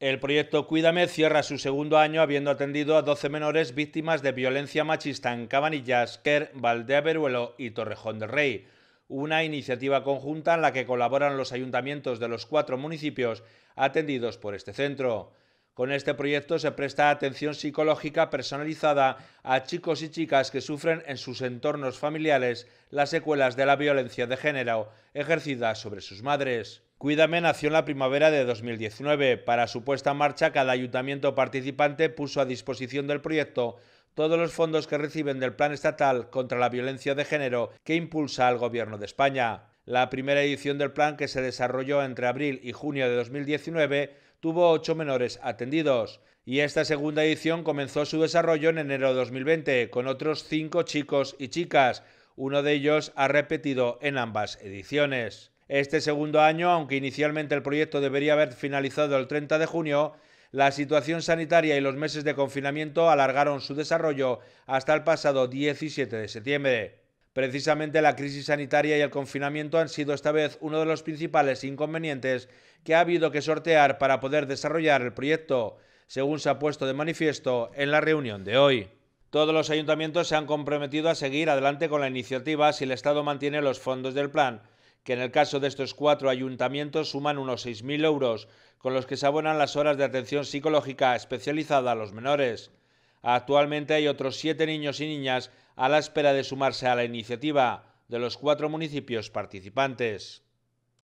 El proyecto Cuídame cierra su segundo año habiendo atendido a 12 menores víctimas de violencia machista en Cabanillas, Quer, Valdeaveruelo y Torrejón del Rey. Una iniciativa conjunta en la que colaboran los ayuntamientos de los cuatro municipios atendidos por este centro. Con este proyecto se presta atención psicológica personalizada a chicos y chicas que sufren en sus entornos familiares las secuelas de la violencia de género ejercida sobre sus madres. Cuídame nació en la primavera de 2019. Para su puesta en marcha, cada ayuntamiento participante puso a disposición del proyecto todos los fondos que reciben del Plan Estatal contra la Violencia de Género que impulsa el Gobierno de España. La primera edición del plan, que se desarrolló entre abril y junio de 2019, tuvo ocho menores atendidos. Y esta segunda edición comenzó su desarrollo en enero de 2020, con otros cinco chicos y chicas. Uno de ellos ha repetido en ambas ediciones. Este segundo año, aunque inicialmente el proyecto debería haber finalizado el 30 de junio, la situación sanitaria y los meses de confinamiento alargaron su desarrollo hasta el pasado 17 de septiembre. Precisamente la crisis sanitaria y el confinamiento han sido esta vez uno de los principales inconvenientes que ha habido que sortear para poder desarrollar el proyecto, según se ha puesto de manifiesto en la reunión de hoy. Todos los ayuntamientos se han comprometido a seguir adelante con la iniciativa si el Estado mantiene los fondos del plan, que en el caso de estos cuatro ayuntamientos suman unos 6.000 euros, con los que se abonan las horas de atención psicológica especializada a los menores. Actualmente hay otros siete niños y niñas a la espera de sumarse a la iniciativa de los cuatro municipios participantes.